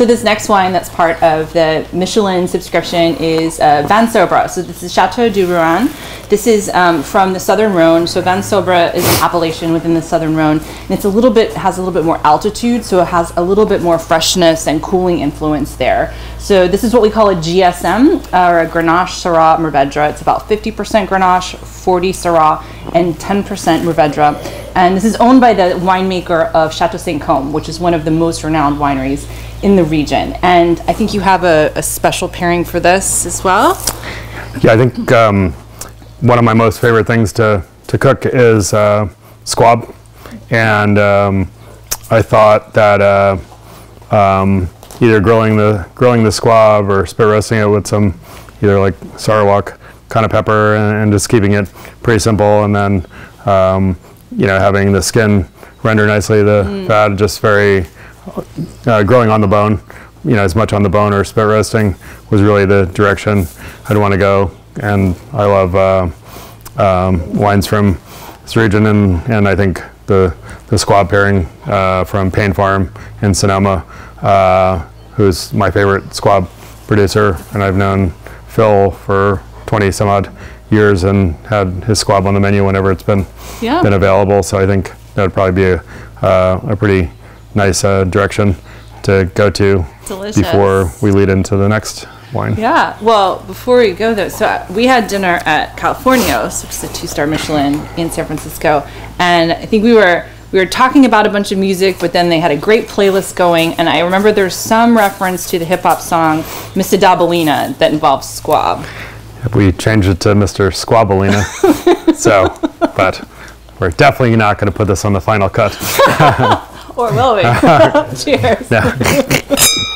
So this next wine that's part of the Michelin subscription is uh, Vinsobres. So this is Chateau de Rouanne. This is um, from the Southern Rhone. So Vinsobres is an appellation within the Southern Rhone, and it's a little bit has a little bit more altitude, so it has a little bit more freshness and cooling influence there. So this is what we call a GSM or a Grenache Syrah Mourvedre. It's about 50% Grenache, 40 Syrah, and 10% Mourvedre. And this is owned by the winemaker of Chateau Saint Cosme, which is one of the most renowned wineries in the region. And I think you have a, a special pairing for this as well. Yeah, I think um, one of my most favorite things to, to cook is uh, squab. And um, I thought that uh, um, either grilling the grilling the squab or spit roasting it with some either like sarawak kind of pepper and, and just keeping it pretty simple and then um, you know having the skin render nicely the Mm. fat just very uh, grilling on the bone. You know as much on the bone or spit roasting was really the direction I'd want to go. And I love uh, um, wines from this region and, and I think the the squab pairing uh, from Paine Farm in Sonoma uh, who's my favorite squab producer. And I've known Phil for 20 some odd years and had his squab on the menu whenever it's been Yeah. been available so I think that would probably be a, uh, a pretty nice uh, direction to go to Delicious. before we lead into the next wine. Yeah. Well, before we go though, so uh, we had dinner at Californios, which is a two-star Michelin in San Francisco, and I think we were we were talking about a bunch of music, but then they had a great playlist going, and I remember there's some reference to the hip hop song "Mr. Dabalina" that involves squab. If we changed it to Mr. Squabalina. so, but we're definitely not going to put this on the final cut. Or will we? Cheers. Yeah.